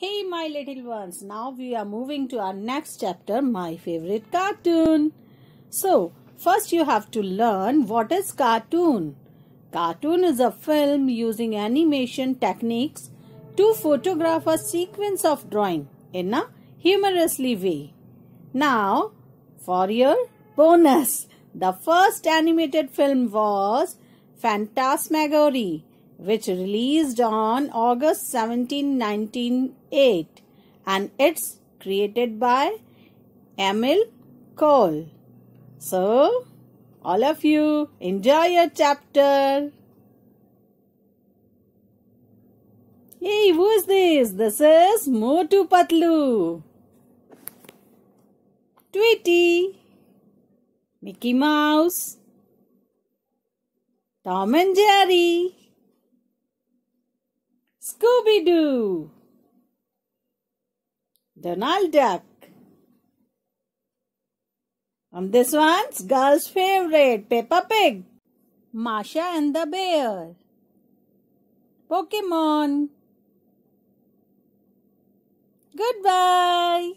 Hey, my little ones, now we are moving to our next chapter, my favorite cartoon. So, first you have to learn what is cartoon. Cartoon is a film using animation techniques to photograph a sequence of drawing in a humorously way. Now, for your bonus, the first animated film was Fantasmagorie which released on August 17, 1908 and it's created by Emile Cohl. So, all of you enjoy your chapter. Hey, who is this? This is Motu Patlu. Tweety. Mickey Mouse. Tom and Jerry. Scooby Doo, Donald Duck. And this one's girl's favorite, Peppa Pig, Masha and the Bear, Pokemon. Goodbye.